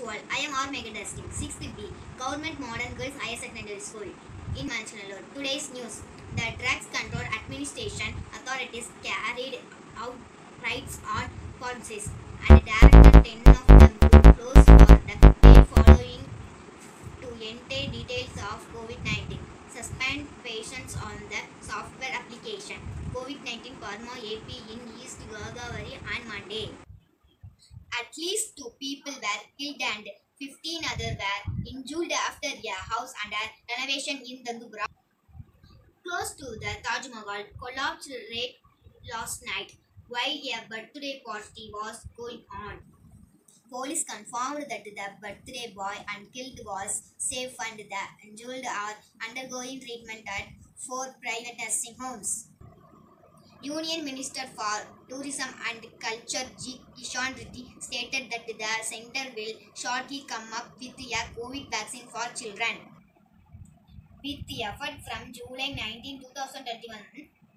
to all. I am R. Megadustin, 6th B, Government Modern Girls Higher Secondary School in Mannachanallur. Today's news. The Drugs Control Administration authorities carried out raids on pharmacies and directed 10 of them to close for the day following to enter details of COVID-19. Suspend patients on the software application. COVID-19 Parma AP in East Godavari on Monday. At least two people were killed and 15 others were injured after a house under renovation in Dangubra. Close to the Taj Mahal collapsed late last night while a birthday party was going on. Police confirmed that the birthday boy and killed was safe and the injured are undergoing treatment at four private nursing homes. Union Minister for Tourism and Culture G. Kishan Reddy center will shortly come up with a COVID vaccine for children. With the effort from July 19, 2021,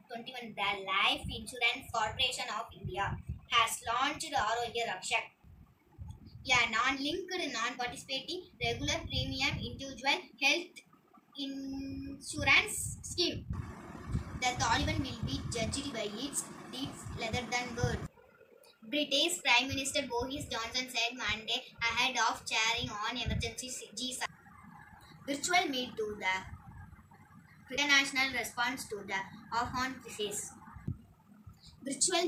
21, the Life Insurance Corporation of India has launched Arogya Rakshak, a non-linked, non-participating, regular premium individual health insurance scheme. The Taliban will be judged by its deeds rather than words. British Prime Minister Boris Johnson said Monday ahead of chairing on emergency G7 virtual meet to the international response to the Afghan crisis. Virtual